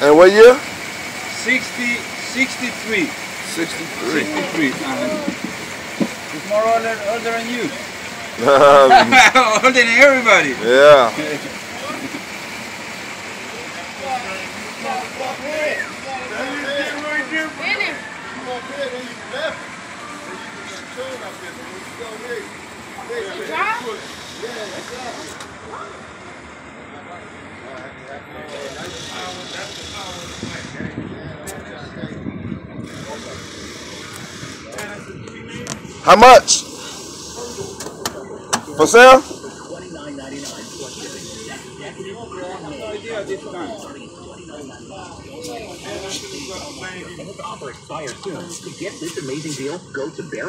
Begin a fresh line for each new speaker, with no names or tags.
And what year?
60, 63.
63.
63. Uh, it's more older, older than you. Older than everybody.
yeah. How much? For sale?
Offer expires soon. To get this amazing deal, go to Barry.